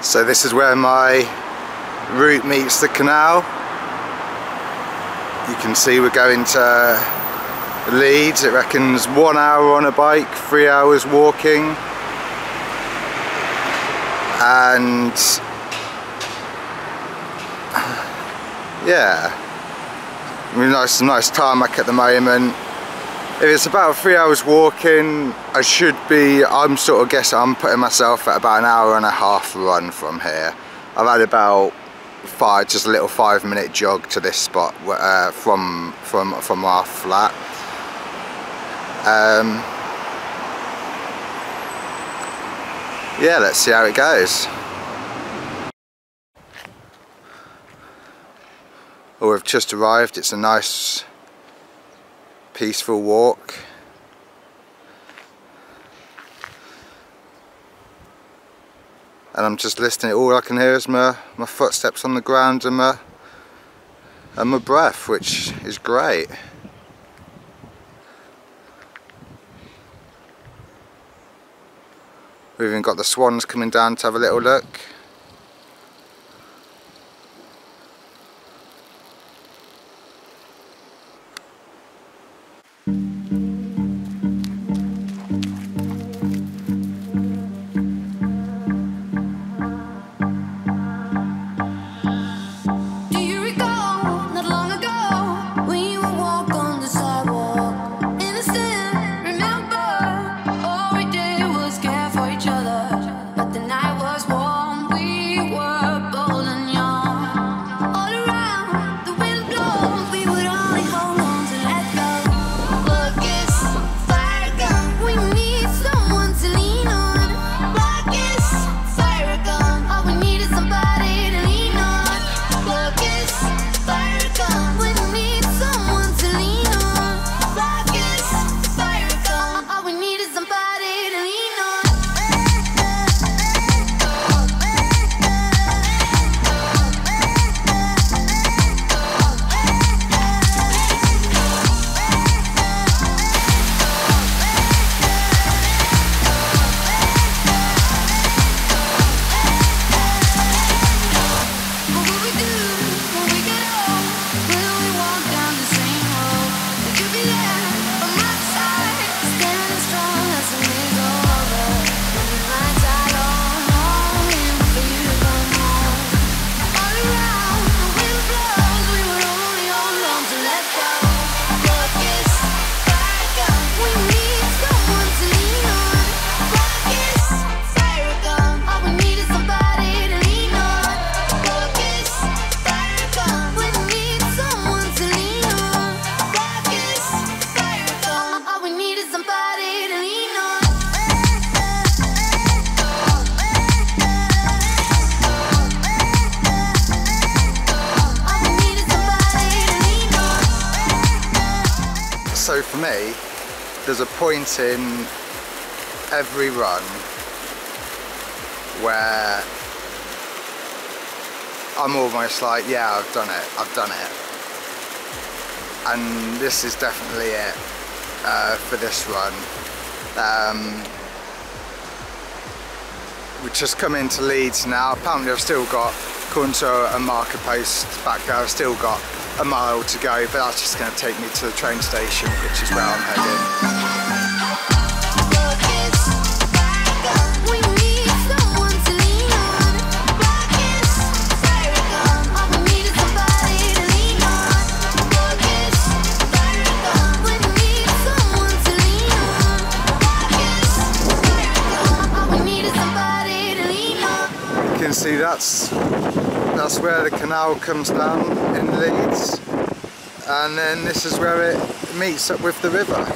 So this is where my route meets the canal. You can see we're going to Leeds. It reckons one hour on a bike, three hours walking. And yeah, I mean, nice, nice tarmac at the moment. If it's about three hours walking, I should be, I'm sort of guessing, I'm putting myself at about an hour and a half run from here. I've had about five, just a little five minute jog to this spot uh, from, from, from our flat. Um, yeah, let's see how it goes. Well, we've just arrived, it's a nice peaceful walk. And I'm just listening, all I can hear is my, my footsteps on the ground and my, and my breath, which is great. We've even got the swans coming down to have a little look. So for me, there's a point in every run where I'm almost like, yeah, I've done it, I've done it. And this is definitely it uh, for this run. Um, we've just come into Leeds now. Apparently I've still got, according to a marker post back there, I've still got a mile to go, but that's just going to take me to the train station, which is where I'm heading. See that's that's where the canal comes down in Leeds. And then this is where it meets up with the river